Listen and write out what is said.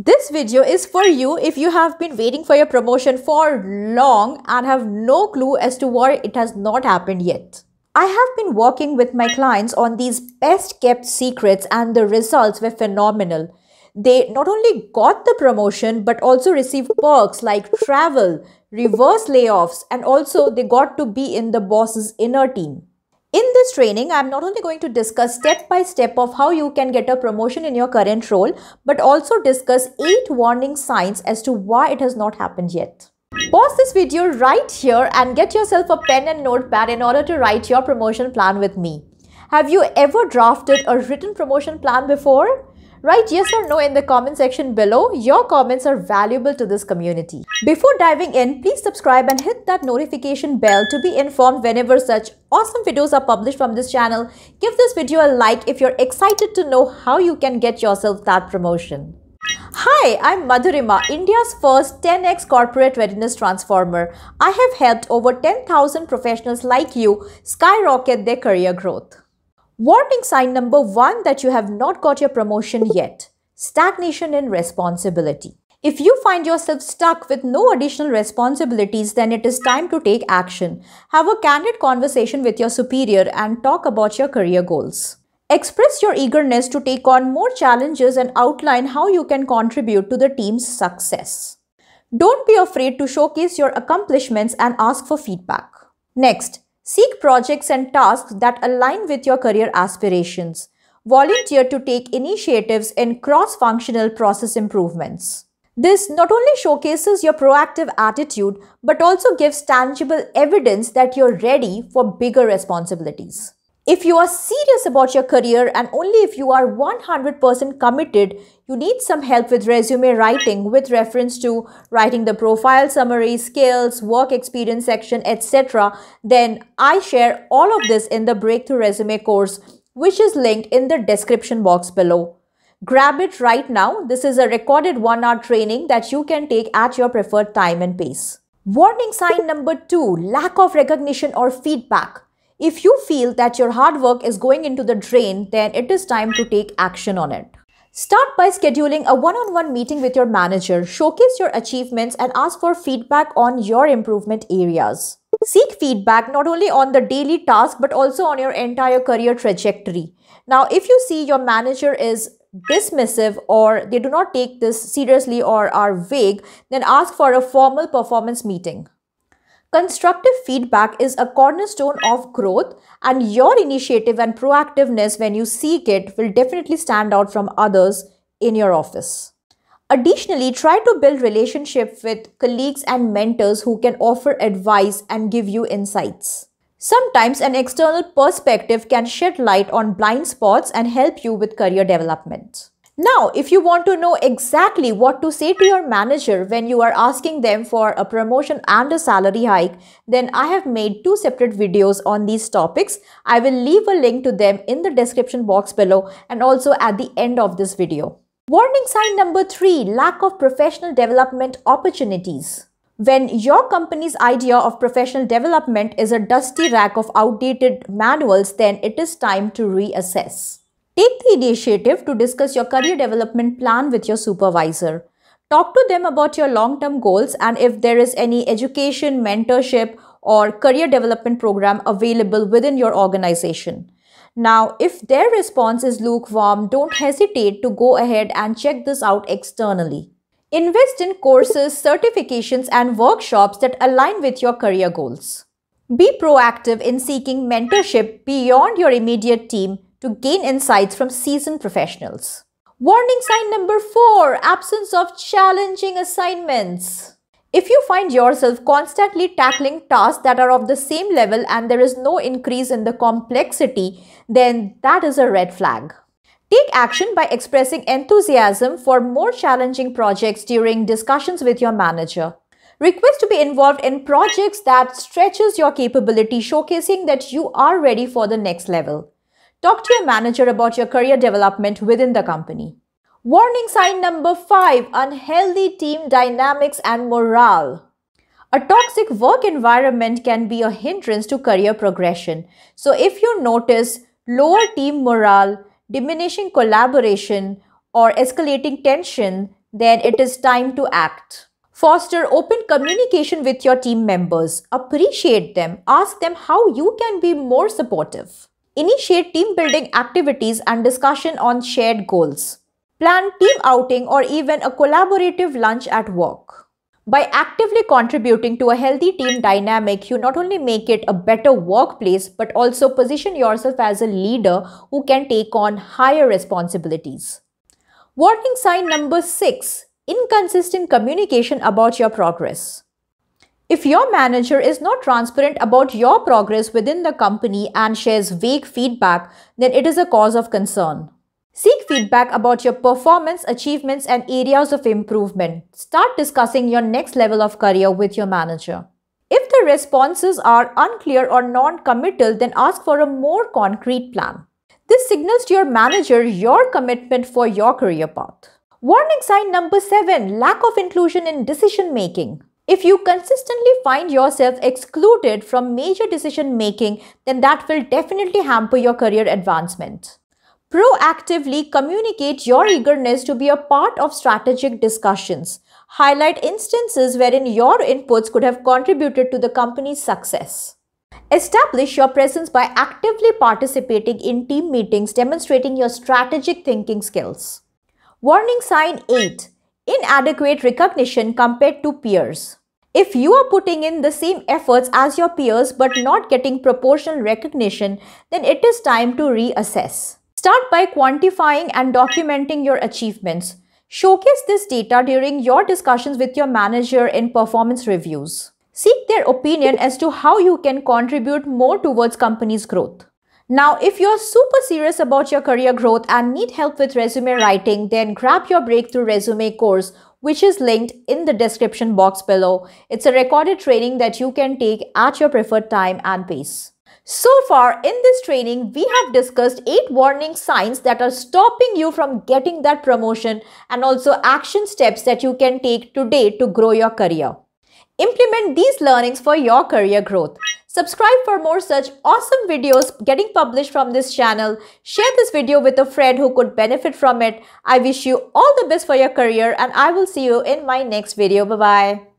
This video is for you if you have been waiting for your promotion for long and have no clue as to why it has not happened yet. I have been working with my clients on these best kept secrets and the results were phenomenal. They not only got the promotion but also received perks like travel, reverse layoffs and also they got to be in the boss's inner team. In this training, I'm not only going to discuss step by step of how you can get a promotion in your current role, but also discuss 8 warning signs as to why it has not happened yet. Pause this video right here and get yourself a pen and notepad in order to write your promotion plan with me. Have you ever drafted a written promotion plan before? Write yes or no in the comment section below. Your comments are valuable to this community. Before diving in, please subscribe and hit that notification bell to be informed whenever such awesome videos are published from this channel. Give this video a like if you're excited to know how you can get yourself that promotion. Hi, I'm Madhurima, India's first 10x corporate readiness transformer. I have helped over 10,000 professionals like you skyrocket their career growth. Warning sign number one that you have not got your promotion yet stagnation in responsibility. If you find yourself stuck with no additional responsibilities, then it is time to take action. Have a candid conversation with your superior and talk about your career goals. Express your eagerness to take on more challenges and outline how you can contribute to the team's success. Don't be afraid to showcase your accomplishments and ask for feedback. Next, Seek projects and tasks that align with your career aspirations. Volunteer to take initiatives in cross-functional process improvements. This not only showcases your proactive attitude, but also gives tangible evidence that you're ready for bigger responsibilities. If you are serious about your career and only if you are 100% committed, you need some help with resume writing with reference to writing the profile summary, skills, work experience section, etc., then I share all of this in the Breakthrough Resume course, which is linked in the description box below. Grab it right now. This is a recorded one hour training that you can take at your preferred time and pace. Warning sign number two lack of recognition or feedback. If you feel that your hard work is going into the drain, then it is time to take action on it. Start by scheduling a one-on-one -on -one meeting with your manager, showcase your achievements and ask for feedback on your improvement areas. Seek feedback not only on the daily task but also on your entire career trajectory. Now, if you see your manager is dismissive or they do not take this seriously or are vague, then ask for a formal performance meeting. Constructive feedback is a cornerstone of growth and your initiative and proactiveness when you seek it will definitely stand out from others in your office. Additionally, try to build relationships with colleagues and mentors who can offer advice and give you insights. Sometimes an external perspective can shed light on blind spots and help you with career development. Now, if you want to know exactly what to say to your manager when you are asking them for a promotion and a salary hike, then I have made two separate videos on these topics. I will leave a link to them in the description box below and also at the end of this video. Warning sign number three, lack of professional development opportunities. When your company's idea of professional development is a dusty rack of outdated manuals, then it is time to reassess. Take the initiative to discuss your career development plan with your supervisor. Talk to them about your long-term goals and if there is any education, mentorship or career development program available within your organization. Now, if their response is lukewarm, don't hesitate to go ahead and check this out externally. Invest in courses, certifications and workshops that align with your career goals. Be proactive in seeking mentorship beyond your immediate team to gain insights from seasoned professionals. Warning sign number four, absence of challenging assignments. If you find yourself constantly tackling tasks that are of the same level and there is no increase in the complexity, then that is a red flag. Take action by expressing enthusiasm for more challenging projects during discussions with your manager. Request to be involved in projects that stretches your capability, showcasing that you are ready for the next level. Talk to your manager about your career development within the company. Warning sign number five, unhealthy team dynamics and morale. A toxic work environment can be a hindrance to career progression. So if you notice lower team morale, diminishing collaboration, or escalating tension, then it is time to act. Foster open communication with your team members. Appreciate them. Ask them how you can be more supportive. Initiate team building activities and discussion on shared goals. Plan team outing or even a collaborative lunch at work. By actively contributing to a healthy team dynamic, you not only make it a better workplace but also position yourself as a leader who can take on higher responsibilities. Warning sign number 6 inconsistent communication about your progress. If your manager is not transparent about your progress within the company and shares vague feedback, then it is a cause of concern. Seek feedback about your performance, achievements, and areas of improvement. Start discussing your next level of career with your manager. If the responses are unclear or non committal, then ask for a more concrete plan. This signals to your manager your commitment for your career path. Warning sign number 7 Lack of inclusion in decision making. If you consistently find yourself excluded from major decision making, then that will definitely hamper your career advancement. Proactively communicate your eagerness to be a part of strategic discussions. Highlight instances wherein your inputs could have contributed to the company's success. Establish your presence by actively participating in team meetings, demonstrating your strategic thinking skills. Warning sign 8 Inadequate recognition compared to peers. If you are putting in the same efforts as your peers but not getting proportional recognition, then it is time to reassess. Start by quantifying and documenting your achievements. Showcase this data during your discussions with your manager in performance reviews. Seek their opinion as to how you can contribute more towards company's growth. Now, if you're super serious about your career growth and need help with resume writing, then grab your Breakthrough Resume course, which is linked in the description box below. It's a recorded training that you can take at your preferred time and pace. So far in this training, we have discussed 8 warning signs that are stopping you from getting that promotion and also action steps that you can take today to grow your career. Implement these learnings for your career growth. Subscribe for more such awesome videos getting published from this channel. Share this video with a friend who could benefit from it. I wish you all the best for your career and I will see you in my next video. Bye-bye.